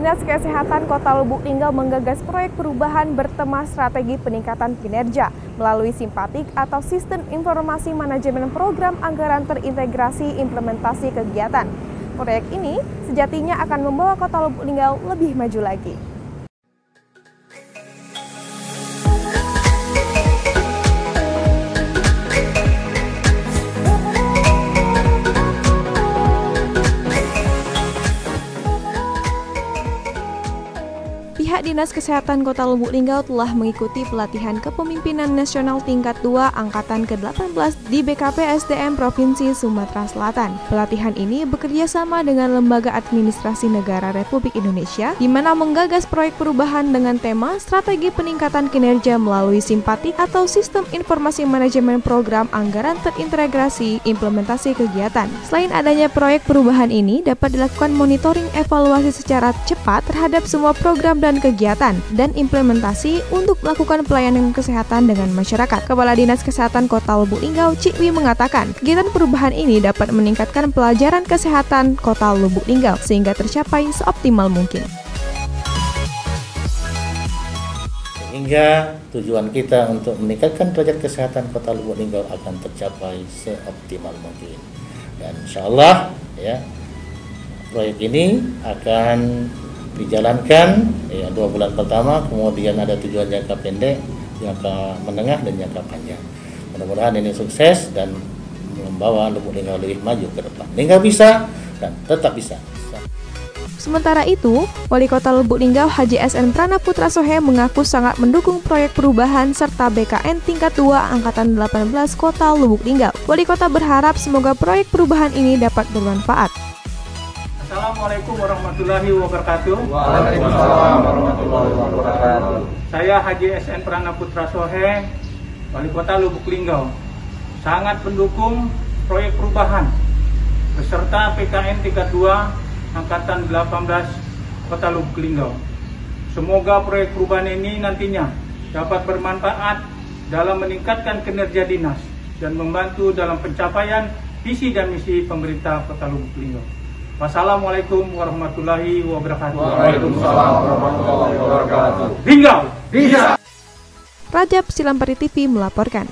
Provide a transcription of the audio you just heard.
Dinas Kesehatan Kota Lubuk Linggau menggagas proyek perubahan bertema strategi peningkatan kinerja melalui simpatik atau sistem informasi manajemen program anggaran terintegrasi implementasi kegiatan. Proyek ini sejatinya akan membawa Kota Lubuk Linggau lebih maju lagi. Pihak Dinas Kesehatan Kota Lubuk Linggau telah mengikuti pelatihan kepemimpinan nasional tingkat 2 angkatan ke-18 di BKP SDM Provinsi Sumatera Selatan. Pelatihan ini bekerja sama dengan Lembaga Administrasi Negara Republik Indonesia di mana menggagas proyek perubahan dengan tema strategi peningkatan kinerja melalui simpatik atau sistem informasi manajemen program anggaran terintegrasi implementasi kegiatan. Selain adanya proyek perubahan ini dapat dilakukan monitoring evaluasi secara cepat terhadap semua program dan dan kegiatan dan implementasi untuk melakukan pelayanan kesehatan dengan masyarakat. Kepala Dinas Kesehatan Kota Lubuk Linggau, Cikwi mengatakan, kegiatan perubahan ini dapat meningkatkan pelajaran kesehatan Kota Lubuk Linggau sehingga tercapai seoptimal mungkin. Sehingga tujuan kita untuk meningkatkan derajat kesehatan Kota Lubuk Linggau akan tercapai seoptimal mungkin. Dan insya Allah ya proyek ini akan dijalankan ya dua bulan pertama kemudian ada tujuan jangka pendek jangka menengah dan jangka panjang mudah-mudahan ini sukses dan membawa Lubuk Linggau lebih maju ke depan Linggau bisa dan tetap bisa Sementara itu, Wali Kota Lubuk Linggau Haji SN Prana Putra Sohe mengaku sangat mendukung proyek perubahan serta BKN tingkat 2 Angkatan 18 Kota Lubuk Linggau. Wali Kota berharap semoga proyek perubahan ini dapat bermanfaat. Assalamualaikum warahmatullahi wabarakatuh. Waalaikumsalam warahmatullahi wabarakatuh. Saya Haji SN Prana Putra Sohe, Wali Kota Lubuk Linggau. Sangat mendukung proyek perubahan beserta PKN tingkat 2 Angkatan 18 Kota Lubuk Linggau. Semoga proyek perubahan ini nantinya dapat bermanfaat dalam meningkatkan kinerja dinas dan membantu dalam pencapaian visi dan misi pemerintah Kota Lubuk Linggau. Wassalamualaikum warahmatullahi wabarakatuh. Waalaikumsalam warahmatullahi wabarakatuh. Linggau. Bisa. Rajab Silampari TV melaporkan.